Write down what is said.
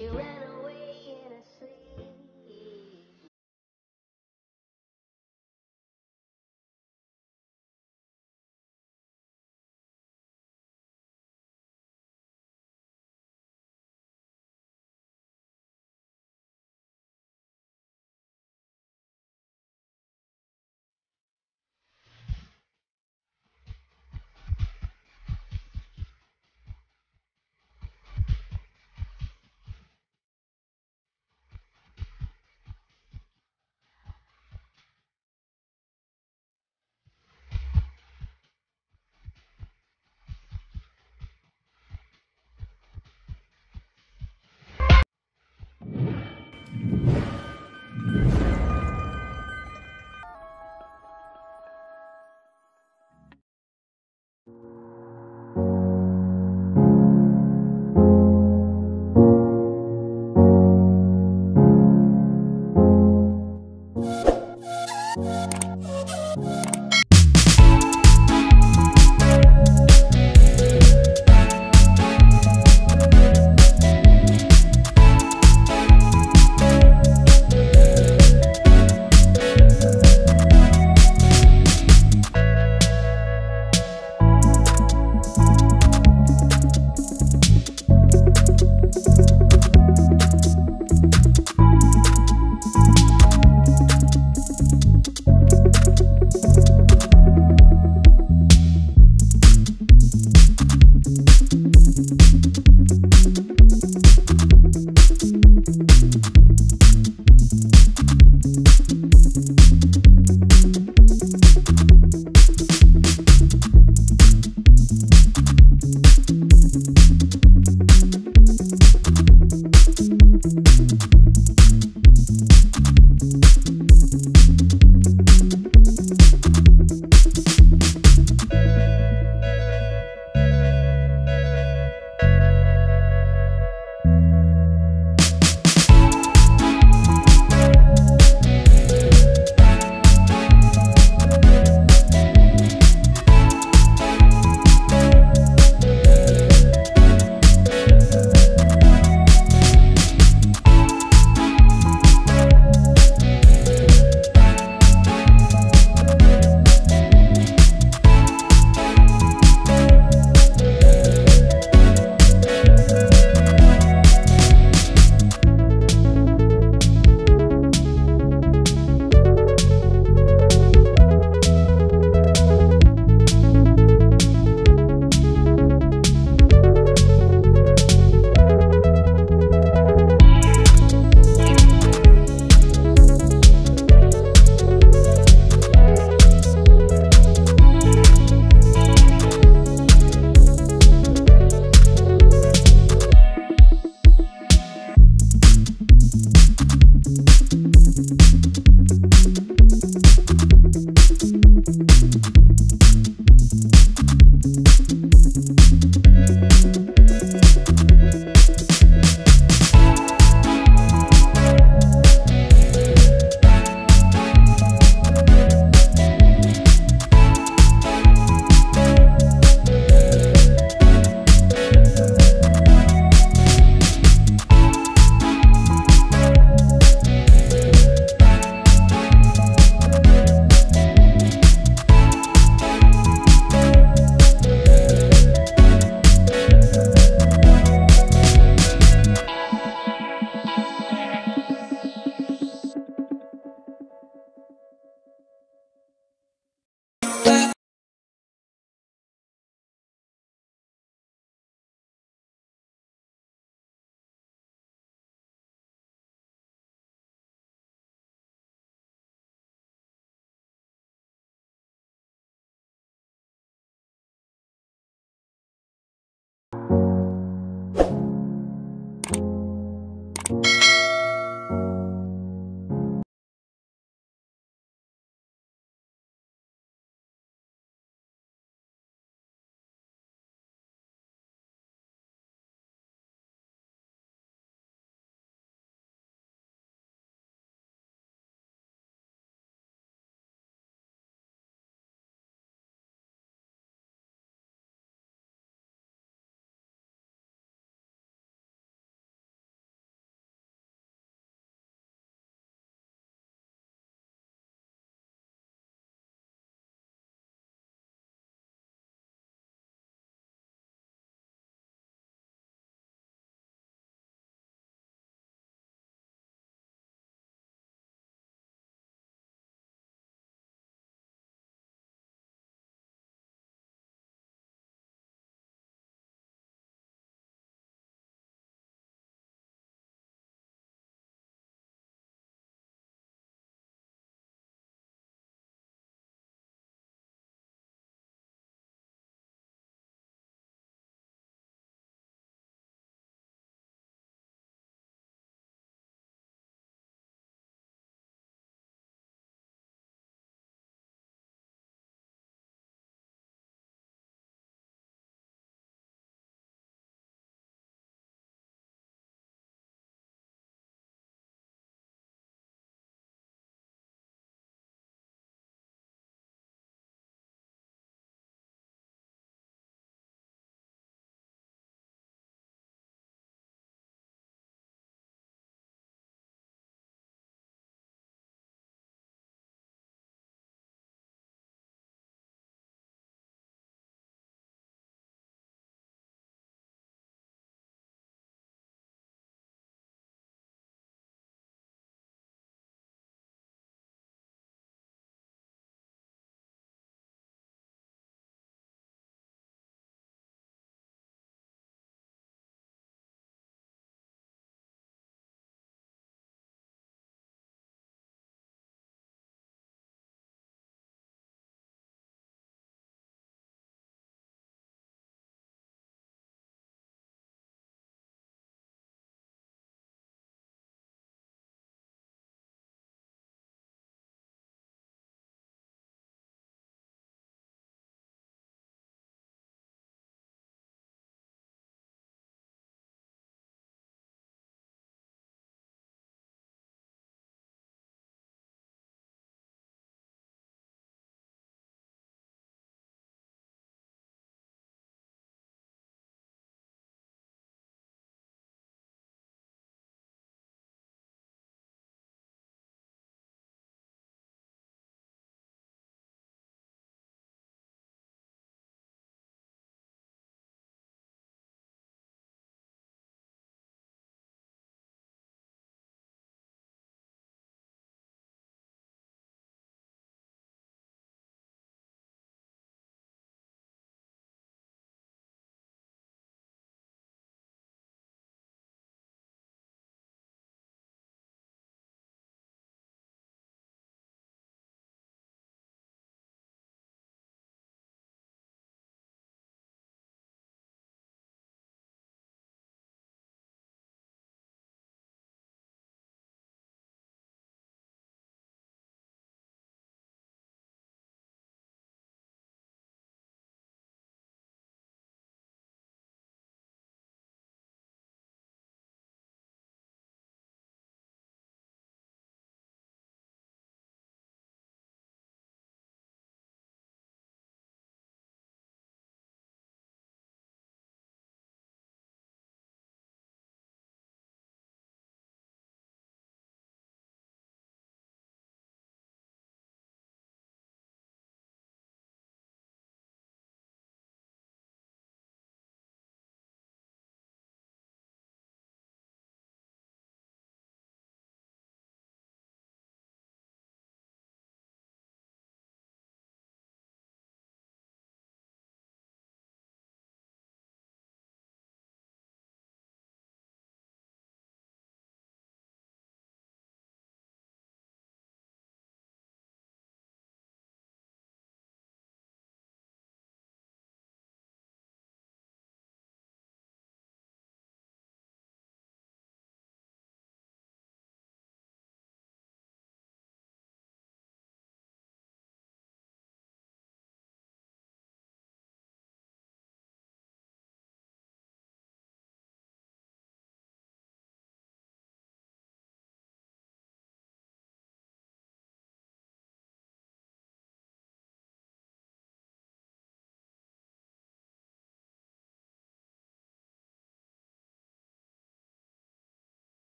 So she